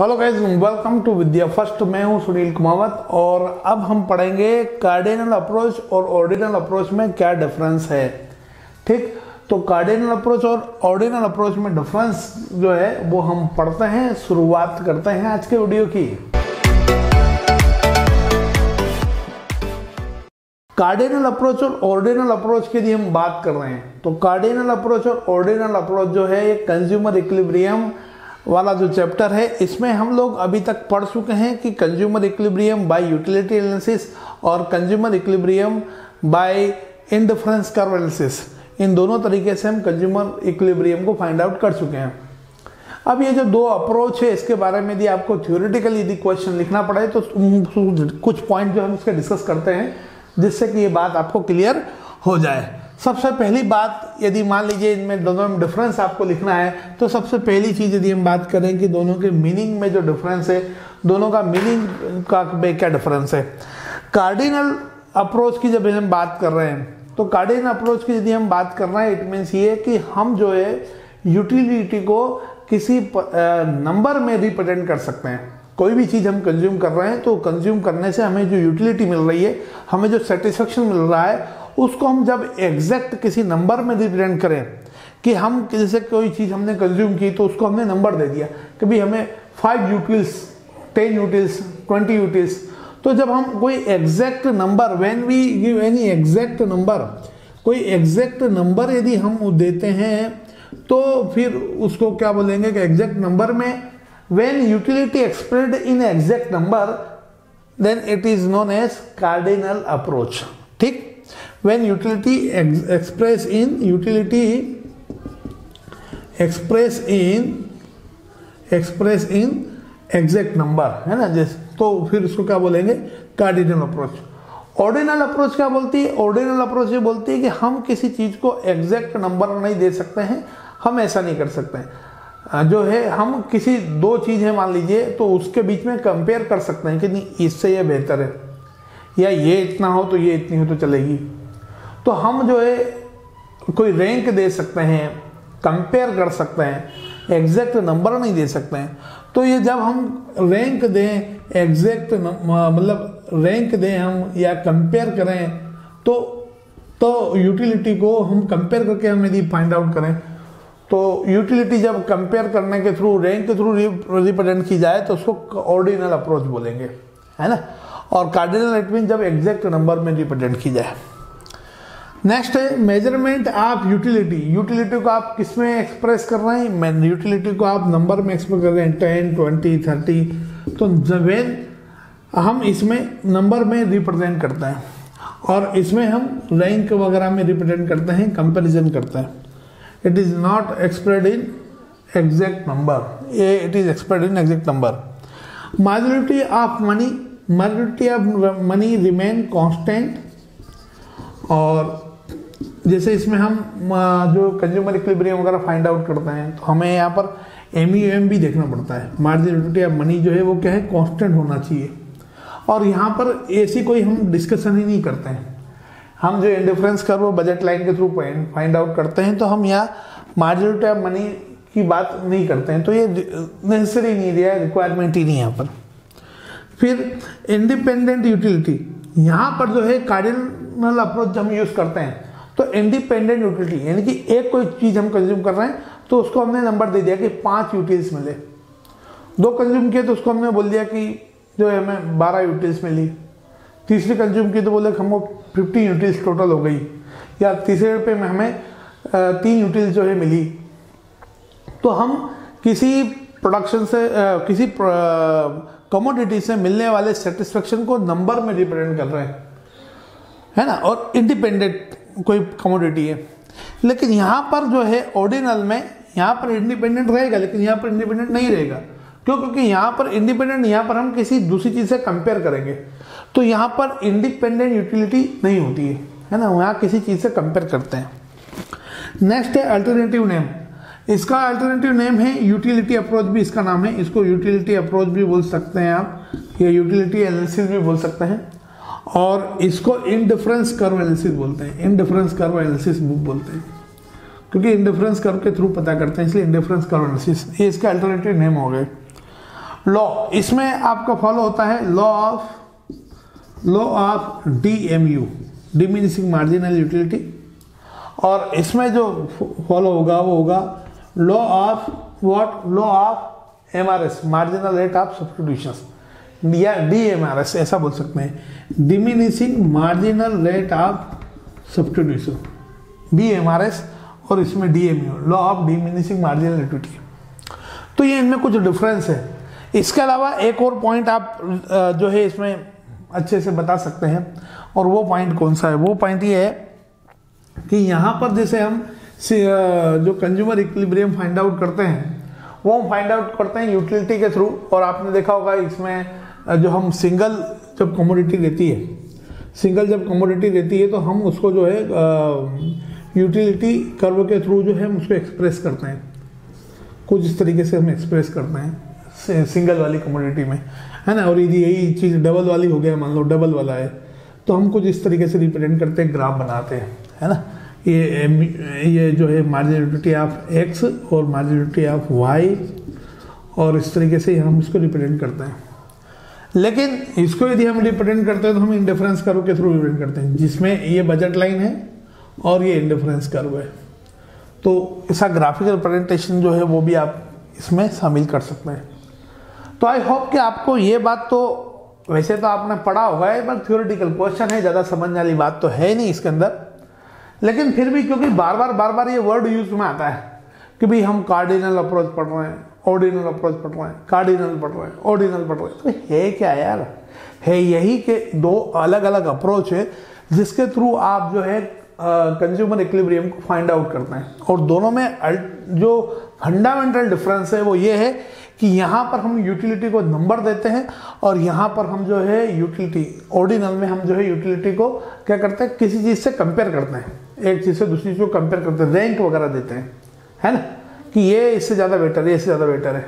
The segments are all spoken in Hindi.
Hello guys welcome to Vidya First मैं हूँ सुनील कुमावत, और अब हम पढ़ेंगे कार्डिनल अप्रोच और ऑर्डिनल अप्रोच में क्या डिफरेंस है। ठीक? तो कार्डिनल अप्रोच और ऑर्डिनल अप्रोच में डिफरेंस जो है, वो हम पढ़ते हैं, शुरुआत करते हैं आज के वीडियो की। कार्डिनल अप्रोच और ऑर्डिनल अप्रोच की यदि हम बात कर रहे हैं। तो कार्डिनल अप्रोच और ऑर्डिनल अप्रोच जो है, ये कंज्यूमर इक्विलिब्रियम वाला जो चैप्टर है, इसमें हम लोग अभी तक पढ़ चुके हैं कि consumer equilibrium by utility analysis और consumer equilibrium by indifference curve analysis इन दोनों तरीके से हम कंज्यूमर इक्विलिब्रियम को फाइंड आउट कर चुके हैं। अब ये जो दो अप्रोच है, इसके बारे में यदि आपको थ्योरेटिकली यदि क्वेश्चन लिखना पड़े तो कुछ पॉइंट जो हम इसके डिस्कस करते हैं, जिससे कि ये बात आपको क्लियर हो जाए। सबसे पहली बात, यदि मान लीजिए इनमें दोनों में डिफरेंस आपको लिखना है तो सबसे पहली चीज़ यदि हम बात करें कि दोनों के मीनिंग में जो डिफरेंस है, दोनों का मीनिंग का क्या डिफरेंस है? कार्डिनल अप्रोच की जब हम बात कर रहे हैं तो कार्डिनल अप्रोच की यदि हम बात कर रहे हैं इट मीन्स ये कि हम जो है यूटिलिटी को किसी नंबर में रिप्रेजेंट कर सकते हैं। कोई भी चीज़ हम कंज्यूम कर रहे हैं तो कंज्यूम करने से हमें जो यूटिलिटी मिल रही है, हमें जो सेटिस्फेक्शन मिल रहा है उसको हम जब एग्जैक्ट किसी नंबर में रिप्रेजेंट करें कि हम जैसे कोई चीज़ हमने कंज्यूम की तो उसको हमने नंबर दे दिया कि भाई हमें five utils ten utils twenty utils तो जब हम कोई exact number when we give any exact number कोई एग्जैक्ट नंबर यदि हम देते हैं तो फिर उसको क्या बोलेंगे कि एग्जैक्ट नंबर में when utility expressed in exact number then it is known as cardinal approach ठीक? When utility ex, express in, utility express in express in exact number है ना? जिस तो फिर उसको क्या बोलेंगे? कार्डिनल अप्रोच ऑर्डिनल अप्रोच क्या बोलती है? ऑर्डिनल अप्रोच ये बोलती है कि हम किसी चीज़ को एग्जैक्ट नंबर नहीं दे सकते हैं, हम ऐसा नहीं कर सकते हैं। जो है, हम किसी दो चीज़ें मान लीजिए तो उसके बीच में कंपेयर कर सकते हैं कि नहीं, इससे ये बेहतर है। या ये इतना हो तो ये इतनी हो तो चलेगी। तो हम जो है, कोई रैंक दे सकते हैं कंपेयर कर सकते हैं एग्जैक्ट नंबर नहीं दे सकते हैं। तो ये जब हम रैंक दें एग्जैक्ट मतलब रैंक दें हम या कंपेयर करें तो तो यूटिलिटी को हम कंपेयर करके हम यदि फाइंड आउट करें तो यूटिलिटी जब कंपेयर करने के थ्रू रैंक के थ्रू रिप्रेजेंट की जाए तो उसको ऑर्डिनल अप्रोच बोलेंगे। है ना? और कार्डिनल मीन जब एग्जैक्ट नंबर में रिप्रेजेंट की जाए। नेक्स्ट है मेज़रमेंट ऑफ़ यूटिलिटी यूटिलिटी को आप किसमें एक्सप्रेस कर रहे हैं? यूटिलिटी को आप नंबर में एक्सप्रेस कर रहे हैं टेन ट्वेंटी थर्टी तो वेन हम इसमें नंबर में रिप्रेजेंट करते हैं और इसमें हम रैंक वगैरह में रिप्रेजेंट करते हैं कंपैरिजन करते हैं। It is not expressed in exact number a it is expressed in exact number majority of money majority of money remain constant और जैसे इसमें हम जो कंज्यूमर इक्विलिब्रियम वगैरह फाइंड आउट करते हैं तो हमें यहाँ पर एम ई एम भी देखना पड़ता है। मार्जिनिटी ऑफ़ मनी जो है वो क्या है? कांस्टेंट होना चाहिए। और यहाँ पर ऐसी कोई हम डिस्कशन ही नहीं करते हैं। हम जो इंडिफरेंस कर वो बजट लाइन के थ्रू फाइंड आउट करते हैं तो हम यहाँ मार्जिन ऑफ़ मनी की बात नहीं करते हैं। तो ये नेसेसरी नहीं दिया रिक्वायरमेंट ही नहीं यहाँ पर। फिर इंडिपेंडेंट यूटिलिटी यहाँ पर जो है कार्डिनल अप्रोच हम यूज़ करते हैं। तो इंडिपेंडेंट यूटिलिटी यानी कि एक कोई चीज़ हम कंज्यूम कर रहे हैं तो उसको हमने नंबर दे दिया कि पाँच यूटिल्स मिले। दो कंज्यूम किए तो उसको हमने बोल दिया कि जो है हमें बारह यूटिल्स मिली। तीसरी कंज्यूम की तो बोले हमको फिफ्टी यूटिल्स टोटल हो गई। या तीसरे रुपये में हमें तीन यूटिल्स जो है मिली। तो हम किसी प्रोडक्शन से किसी कमोडिटी से मिलने वाले सेटिस्फेक्शन को नंबर में रिप्रेजेंट कर रहे हैं। है ना? और इंडिपेंडेंट कोई कमोडिटी है। लेकिन यहाँ पर जो है ऑर्डिनल में यहाँ पर इंडिपेंडेंट रहेगा, लेकिन यहाँ पर इंडिपेंडेंट नहीं रहेगा। क्यों? क्योंकि यहाँ पर इंडिपेंडेंट यहाँ पर हम किसी दूसरी चीज़ से कंपेयर करेंगे। तो यहाँ पर इंडिपेंडेंट यूटिलिटी नहीं होती है। है ना? वहाँ किसी चीज़ से कंपेयर करते हैं। नेक्स्ट है अल्टरनेटिव नेम इसका अल्टरनेटिव नेम है यूटिलिटी अप्रोच भी, इसका नाम है। इसको यूटिलिटी अप्रोच भी बोल सकते हैं आप। या यूटिलिटी एनालिसिस भी बोल सकते हैं। और इसको इनडिफरेंस कर्व एनालिसिस बोलते हैं। इनडिफरेंस कर्व एनालिसिस बुक बोलते हैं। क्योंकि इनडिफरेंस कर्व के थ्रू पता करते हैं, इसलिए इनडिफरेंस कर्व एनालिसिस ये इसके अल्टरनेटिव नेम हो गए। लॉ इसमें आपका फॉलो होता है law of law of D M U diminishing marginal utility और इसमें जो फॉलो होगा, वो होगा what law of M R S marginal rate of substitution या डी एम आर एस ऐसा बोल सकते हैं। Diminishing marginal rate of substitution D M R S और इसमें D M U law of diminishing marginal रेटिविटी तो ये इनमें कुछ डिफरेंस है। इसके अलावा एक और पॉइंट आप जो है इसमें अच्छे से बता सकते हैं। और वो पॉइंट कौन सा है? वो पॉइंट ये है कि यहाँ पर जैसे हम जो कंज्यूमर इक्विलिब्रियम फाइंड आउट करते हैं, वो हम फाइंड आउट करते हैं यूटिलिटी के थ्रू और आपने देखा होगा इसमें जो हम सिंगल जब कमोडिटी रहती है सिंगल जब कमोडिटी रहती है तो हम उसको जो है यूटिलिटी कर्व के थ्रू जो है हम उसको एक्सप्रेस करते हैं। कुछ इस तरीके से हम एक्सप्रेस करते हैं सिंगल वाली कमोडिटी में। है ना? और यदि यही चीज़ डबल वाली हो गया, मान लो डबल वाला है। तो हम कुछ इस तरीके से रिप्रेजेंट करते हैं ग्राफ बनाते हैं। है ना? ये ये जो है मार्जिनिटी ऑफ़ एक्स और मार्जिनिटी ऑफ़ वाई और इस तरीके से हम इसको रिप्रेजेंट करते हैं। लेकिन इसको यदि हम रिप्रेजेंट करते हैं तो हम इंडिफरेंस कर्व के थ्रू रिप्रेजेंट करते हैं, जिसमें ये बजट लाइन है और ये इंडिफरेंस कर्व है। तो ऐसा ग्राफिकल प्रेजेंटेशन जो है वो भी आप इसमें शामिल कर सकते हैं। तो आई होप कि आपको ये बात तो वैसे तो आपने पढ़ा होगा है पर थ्योरेटिकल क्वेश्चन है, ज़्यादा समझने वाली बात तो है नहीं इसके अंदर। लेकिन फिर भी क्योंकि बार बार बार बार ये वर्ड यूज़ में आता है कि भाई हम कार्डिनल अप्रोच पढ़ रहे हैं ऑर्डिनल अप्रोच पढ़ रहे हैं कार्डिनल पढ़ रहे हैं ऑर्डिनल पढ़ रहे हैं। तो है क्या यार? है यही के दो अलग अलग अप्रोच है जिसके थ्रू आप जो है कंज्यूमर इक्विलिब्रियम को फाइंड आउट करते हैं। और दोनों में जो फंडामेंटल डिफरेंस है वो ये है कि यहाँ पर हम यूटिलिटी को नंबर देते हैं और यहाँ पर हम जो है यूटिलिटी ऑर्डिनल में हम जो है यूटिलिटी को क्या करते हैं? किसी चीज़ से कंपेयर करते हैं। एक चीज़ से दूसरी चीज़ को कंपेयर करते हैं रैंक वगैरह देते हैं, है ना? कि ये इससे ज़्यादा बेटर है इससे ज़्यादा बेटर है,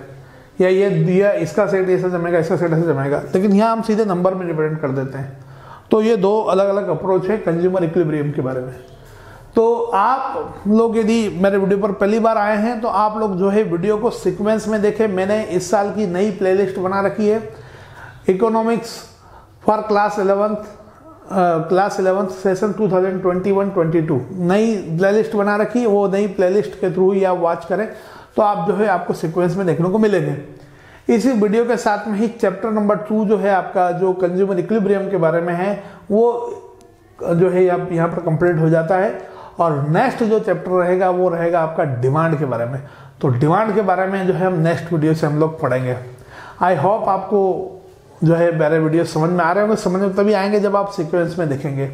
या ये दिया इसका सेट ऐसा जमेगा, इसका सेट ऐसा जमेगा। लेकिन यहाँ हम सीधे नंबर में रिप्रेजेंट कर देते हैं। तो ये दो अलग अलग अप्रोच है कंज्यूमर इक्विलिब्रियम के बारे में। तो आप लोग यदि मेरे वीडियो पर पहली बार आए हैं तो आप लोग जो है वीडियो को सिक्वेंस में देखें। मैंने इस साल की नई प्लेलिस्ट बना रखी है। Economics for class eleventh class eleventh session 2021-22 नई प्लेलिस्ट बना रखी है वो नई प्लेलिस्ट के थ्रू ही आप वॉच करें तो आप जो है आपको सीक्वेंस में देखने को मिलेंगे। इसी वीडियो के साथ में ही चैप्टर नंबर टू जो है आपका, जो कंज्यूमर इक्विलिब्रियम के बारे में है, वो जो है आप यहाँ पर कंप्लीट हो जाता है। और नेक्स्ट जो चैप्टर रहेगा, वो रहेगा आपका डिमांड के बारे में। तो डिमांड के बारे में जो है हम नेक्स्ट वीडियो से हम लोग पढ़ेंगे। आई होप आपको जो है मेरे वीडियो समझ में आ रहे होंगे, समझ में तभी आएँगे जब आप सीक्वेंस में देखेंगे।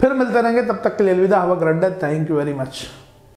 फिर मिलते रहेंगे, तब तक के लिए अलविदा हवा ग्रंडर थैंक यू वेरी मच